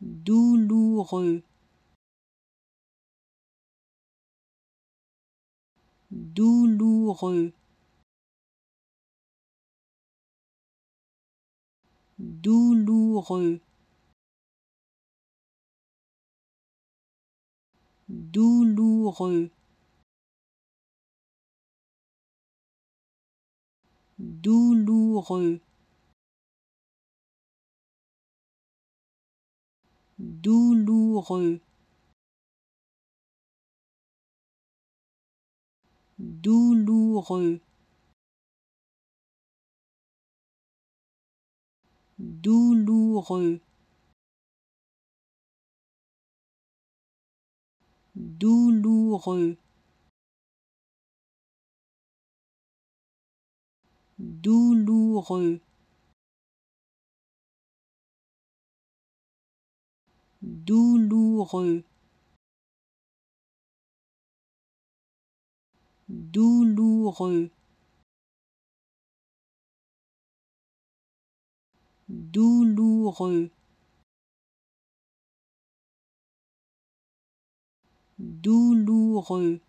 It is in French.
douloureux. Douloureux. Douloureux. Douloureux. Douloureux douloureux. Douloureux. Douloureux. Douloureux. Douloureux douloureux. Douloureux. Douloureux. Douloureux